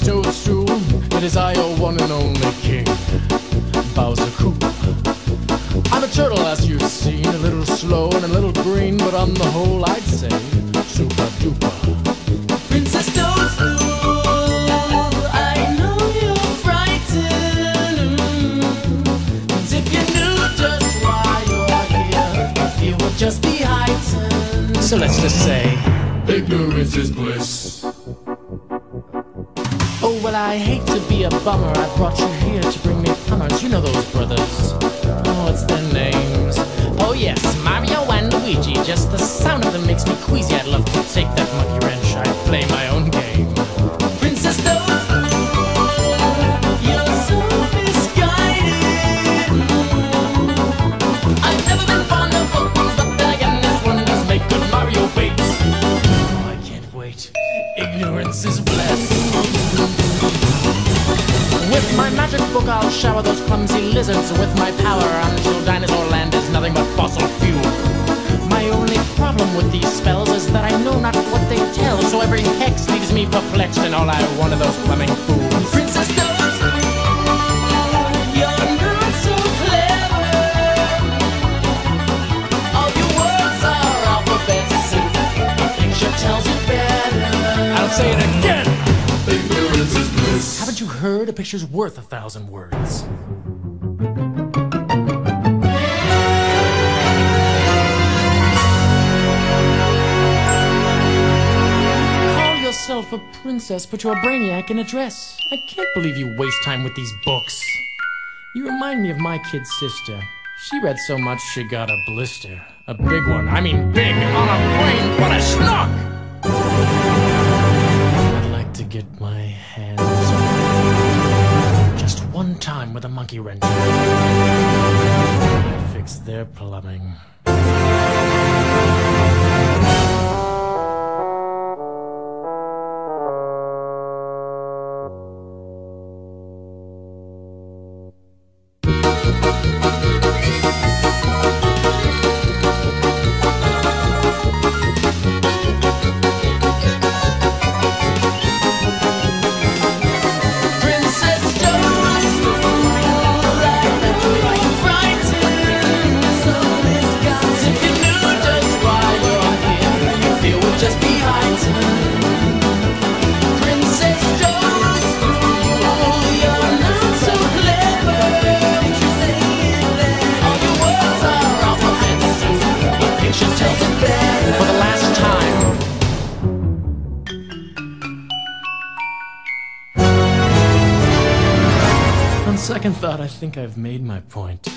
it's true. It is I, your one and only king, Bowser Koopa. I'm a turtle, as you've seen, a little slow and a little green, but on the whole, I'd say super duper. Princess Toadstool, I know you're frightened. And if you knew just why you're here, your would just be heightened. So let's just say, Ignorance is bliss. Oh well, I hate to be a bummer. I brought you here to bring me plumbers. You know those brothers. Oh, what's their names? Oh yes, Mario and Luigi. Just the sound of them makes me queasy. I'd love to take that monkey wrench. I'd play my own With my magic book, I'll shower those clumsy lizards with my power until Dinosaur Land is nothing but fossil fuel. My only problem with these spells is that I know not what they tell, so every hex leaves me perplexed, and all I want are those plumbing fools. Princess you're not so clever. All your words are alphabets, and picture tells it better. I'll say it again! You heard? A picture's worth a thousand words. Call yourself a princess, but you're a brainiac in a dress. I can't believe you waste time with these books. You remind me of my kid sister. She read so much she got a blister. A big one. I mean big on a plane. What a schnock! Time with a monkey wrench. I'd fix their plumbing. And the picture tells it better. For the last time. On second thought, I think I've made my point.